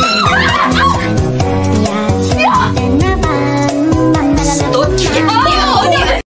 Oh, my God.